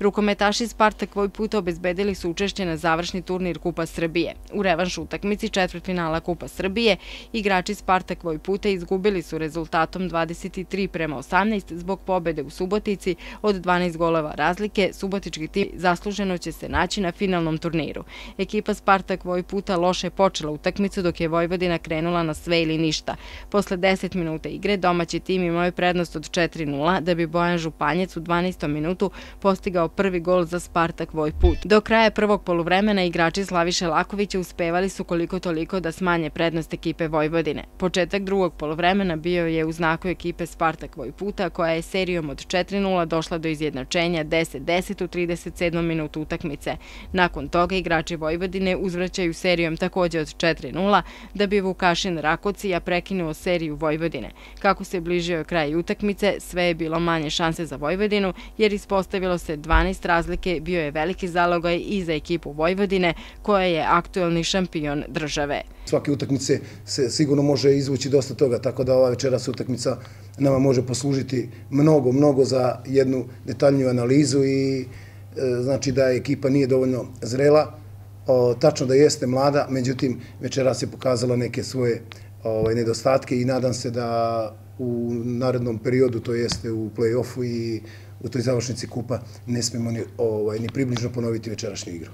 Rukometaši Spartak Vojputa obezbedili su učešće na završni turnir Kupa Srbije. U revanšu utakmici četvrtfinala Kupa Srbije igrači Spartak Vojputa izgubili su rezultatom 23 prema 18 zbog pobede u Subotici od 12 golova razlike. Subotički tim zasluženo će se naći na finalnom turniru. Ekipa Spartak Vojputa loše počela utakmicu dok je Vojvodina krenula na sve ili ništa. Posle 10 minuta igre domaći tim imao je prednost od 4-0 da bi Bojan Županjec u 12. minutu postigao prvi gol za Spartak Vojput. Do kraja prvog poluvremena igrači Slaviše Lakovića uspevali su koliko toliko da smanje prednost ekipe Vojvodine. Početak drugog poluvremena bio je u znaku ekipe Spartak Vojputa koja je serijom od 4-0 došla do izjednačenja 10-10 u 37. minutu utakmice. Nakon toga igrači Vojvodine uzvraćaju serijom također od 4-0 da bi Vukašin Rakocija prekinuo seriju Vojvodine. Kako se bližio kraj utakmice, sve je bilo manje šanse za Vojvodinu jer ispostavilo se 12 razlike, bio je veliki zalogaj i za ekipu Vojvodine koja je aktuelni šampion države. Svake utakmice se sigurno može izvući dosta toga, tako da ova večeras utakmica nama može poslužiti mnogo, mnogo za jednu detaljniju analizu i e, znači da ekipa nije dovoljno zrela, tačno da jeste mlada, međutim večeras je pokazala neke svoje ovaj, nedostatke i nadam se da u narednom periodu, to jeste u play-offu i u toj završnici kupa, ne smemo ni, ovaj, ni približno ponoviti večerašnju igru.